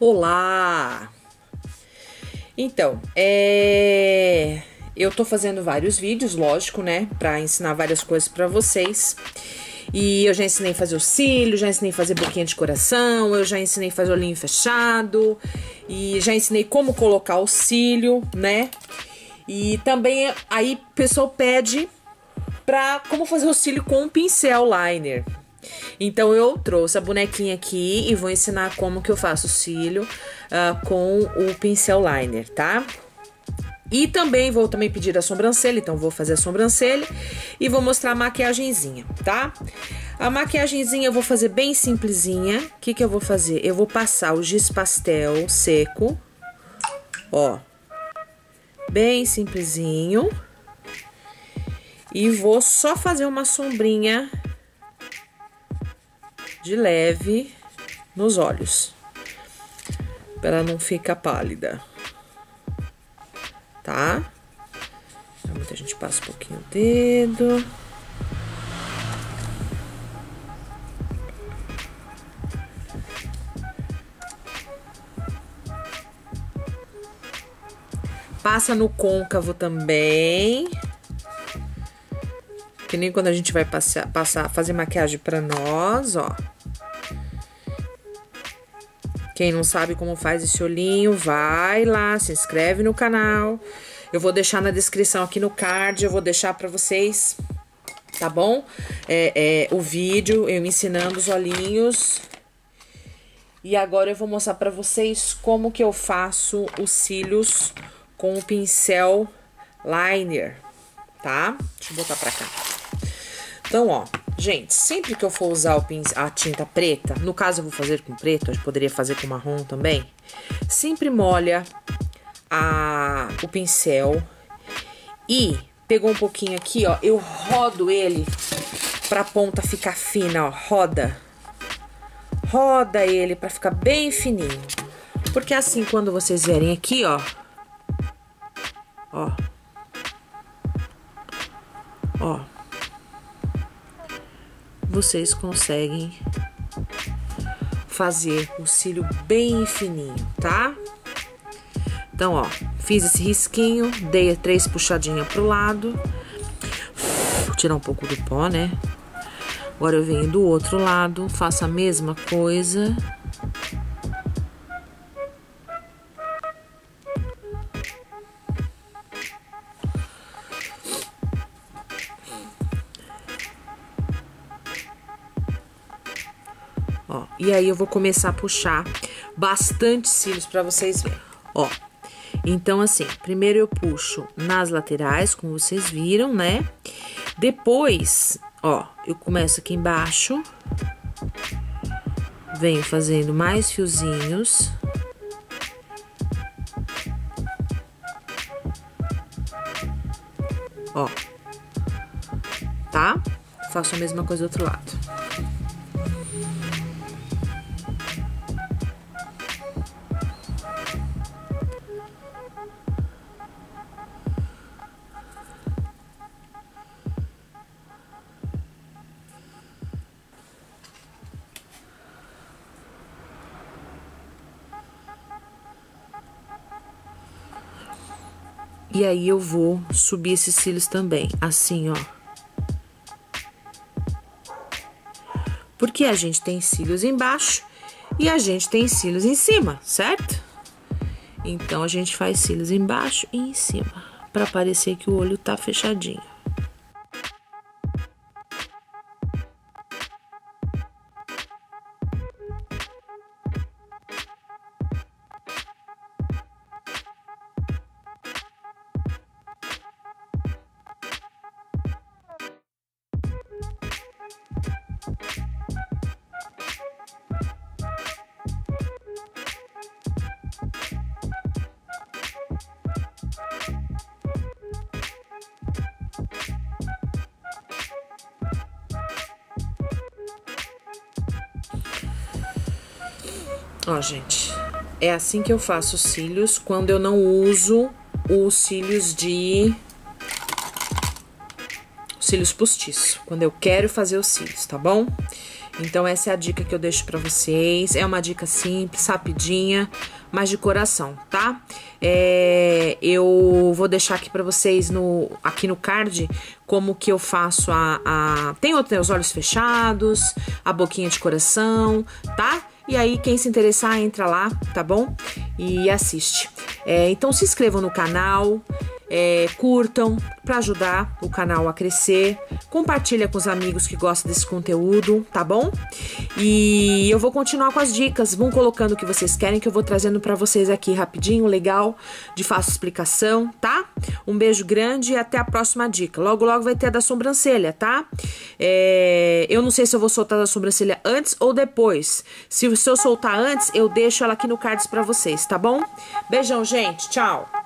Olá! Então, é... eu tô fazendo vários vídeos, lógico, né? Pra ensinar várias coisas pra vocês. E eu já ensinei a fazer o cílio, já ensinei a fazer boquinha de coração, eu já ensinei a fazer olhinho fechado. E já ensinei como colocar o cílio, né? E também aí o pessoal pede pra como fazer o cílio com um pincel liner. Então eu trouxe a bonequinha aqui e vou ensinar como que eu faço o cílio uh, com o pincel liner, tá? E também vou também pedir a sobrancelha, então vou fazer a sobrancelha e vou mostrar a maquiagenzinha, tá? A maquiagenzinha eu vou fazer bem simplesinha. O que que eu vou fazer? Eu vou passar o giz pastel seco, ó, bem simplesinho. E vou só fazer uma sombrinha de leve nos olhos, para ela não ficar pálida, tá? Muita gente passa um pouquinho o dedo. Passa no côncavo também. Que nem quando a gente vai passar, fazer maquiagem pra nós, ó. Quem não sabe como faz esse olhinho, vai lá, se inscreve no canal. Eu vou deixar na descrição aqui no card, eu vou deixar pra vocês, tá bom? É, é, o vídeo, eu ensinando os olhinhos. E agora eu vou mostrar pra vocês como que eu faço os cílios com o pincel liner, tá? Deixa eu botar pra cá. Então, ó, gente, sempre que eu for usar a tinta preta, no caso eu vou fazer com preto, eu poderia fazer com marrom também, sempre molha a, o pincel e pegou um pouquinho aqui, ó, eu rodo ele pra ponta ficar fina, ó, roda. Roda ele pra ficar bem fininho. Porque assim, quando vocês verem aqui, ó, ó, ó, vocês conseguem fazer o cílio bem fininho, tá? Então, ó, fiz esse risquinho, dei três puxadinhas pro lado. Vou tirar um pouco do pó, né? Agora eu venho do outro lado, faço a mesma coisa. Ó, e aí eu vou começar a puxar bastante cílios para vocês verem. Ó, então assim, primeiro eu puxo nas laterais, como vocês viram, né? Depois, ó, eu começo aqui embaixo. Venho fazendo mais fiozinhos. Ó. Tá? Faço a mesma coisa do outro lado. E aí eu vou subir esses cílios também, assim, ó. Porque a gente tem cílios embaixo e a gente tem cílios em cima, certo? Então a gente faz cílios embaixo e em cima, para parecer que o olho tá fechadinho. Ó, gente, é assim que eu faço os cílios quando eu não uso os cílios de... cílios postiço, quando eu quero fazer os cílios, tá bom? Então essa é a dica que eu deixo para vocês. É uma dica simples, rapidinha, mas de coração, tá? É, eu vou deixar aqui para vocês no aqui no card como que eu faço a, a tem os olhos fechados, a boquinha de coração, tá? E aí, quem se interessar, entra lá, tá bom? E assiste. É, então, se inscrevam no canal, é, curtam para ajudar o canal a crescer, compartilha com os amigos que gostam desse conteúdo, tá bom? E eu vou continuar com as dicas, vão colocando o que vocês querem que eu vou trazendo para vocês aqui rapidinho, legal, de fácil explicação, tá? Um beijo grande e até a próxima dica. Logo, logo vai ter a da sobrancelha, tá? É, eu não sei se eu vou soltar a sobrancelha antes ou depois. Se, se eu soltar antes, eu deixo ela aqui no cards para vocês, tá bom? Beijão, gente. Tchau.